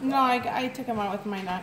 No, I, I took him out with my nut.